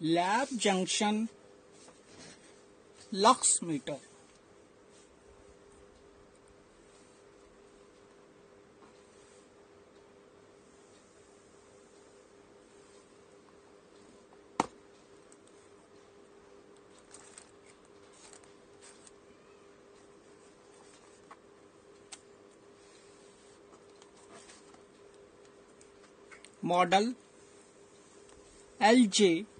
lab junction lux meter. Model LJ LX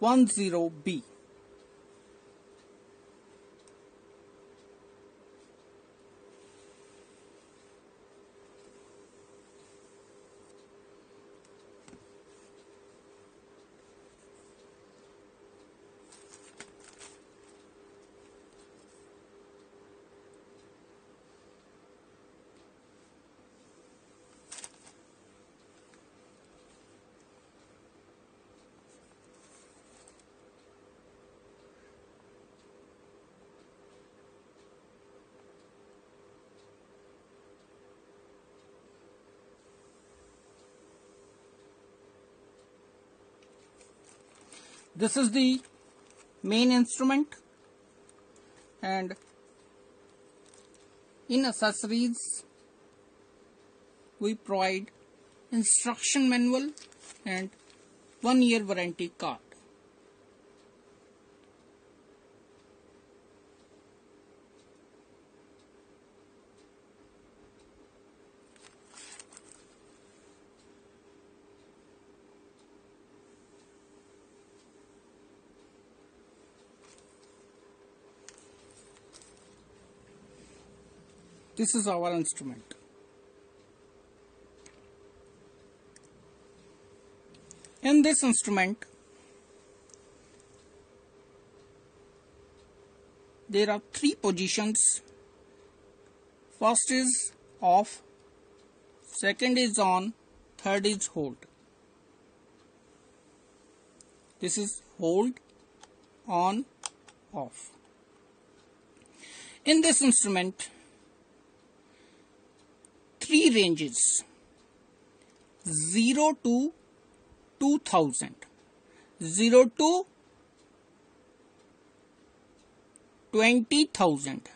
1010B. This is the main instrument and in accessories we provide instruction manual and one year warranty card. This is our instrument. In this instrument, there are three positions. First is off, second is on, third is hold. This is hold, on, off. In this instrument, three ranges 0 to 2000 0 to 20000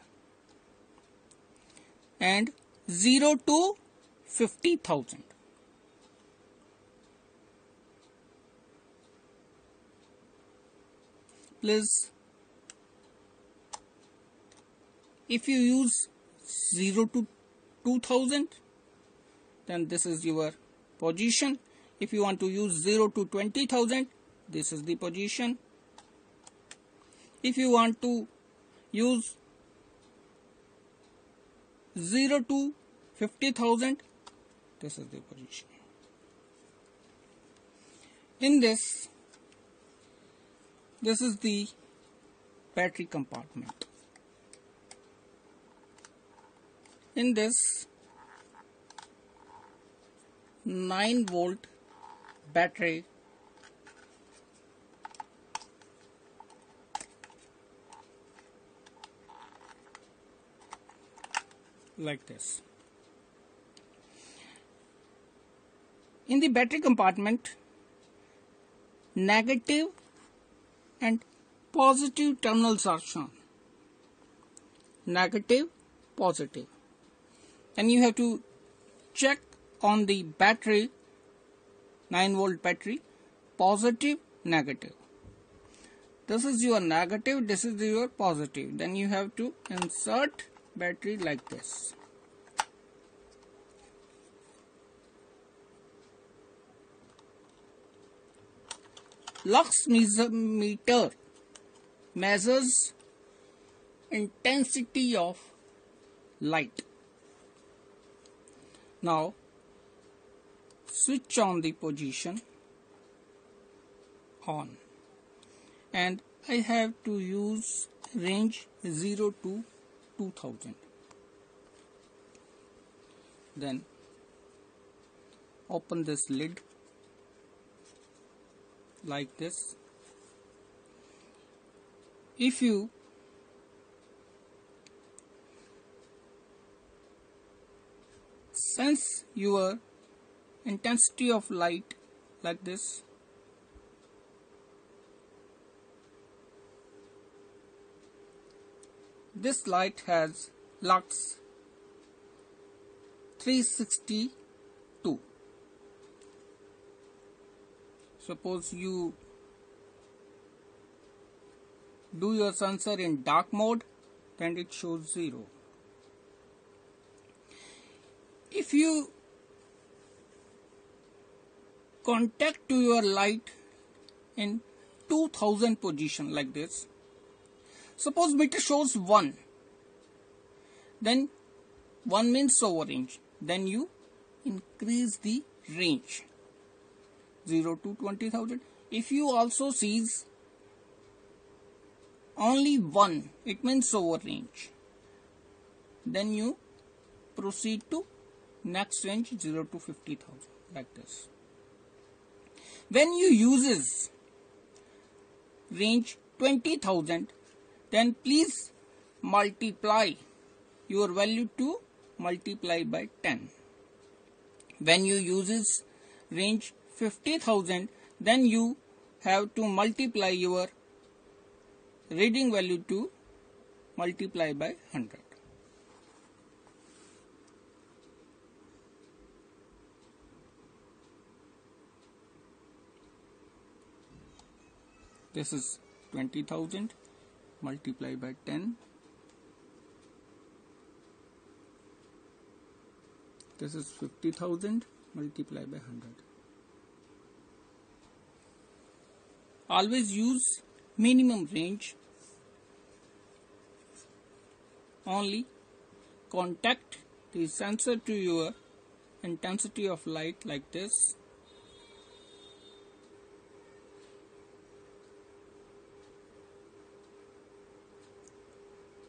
and 0 to 50000 please if you use 0 to 2000 then this is your position. If you want to use 0 to 20000 this is the position. If you want to use 0 to 50000 this is the position. In this this is the battery compartment. In this 9 volt battery. Like this. In the battery compartment negative and positive terminals are shown. Negative positive. And you have to check on the battery 9 volt battery positive negative. This is your negative this is your positive. Then you have to insert battery like this. Lux meter measures intensity of light. Now switch on the position on. And I have to use range 0 to 2000 then open this lid like this. If you sense your intensity of light like this. This light has lux 362 suppose you do your sensor in dark mode then it shows 0 if you contact to your light in 2000 position like this. Suppose meter shows 1 then 1 means over range. Then you increase the range. 0 to 20000 if you also sees only 1 it means over range. Then you proceed to next range 0 to 50000 like this when you uses range 20000 then please multiply your value to multiply by 10 when you uses range 50000 then you have to multiply your reading value to multiply by 100 this is 20000 multiply by 10 this is 50000 multiply by 100 always use minimum range only. Contact the sensor to your intensity of light like this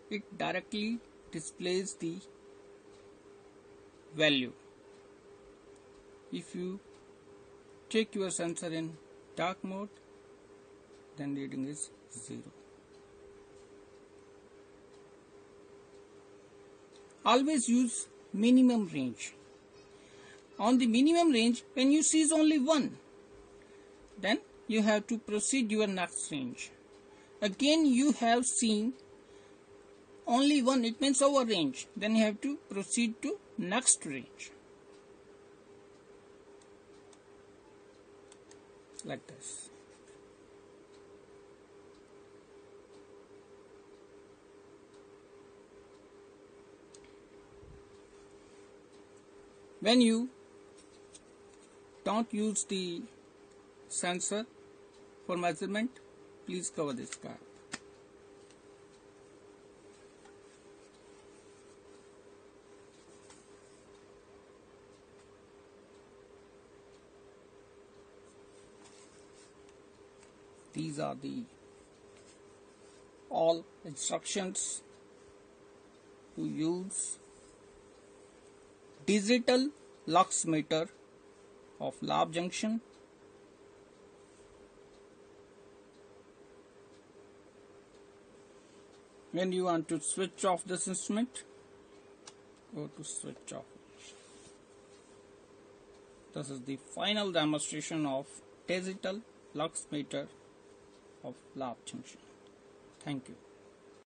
it directly displays the value. If you take your sensor in dark mode then reading is 0 always use minimum range. On the minimum range when you see only one then you have to proceed your next range. Again you have seen only one it means over range. Then you have to proceed to next range. Like this. When you don't use the sensor for measurement please cover this card these are the all instructions to use digital lux meter of lab junction. When you want to switch off this instrument go to switch off. This is the final demonstration of digital lux meter of lab junction. Thank you.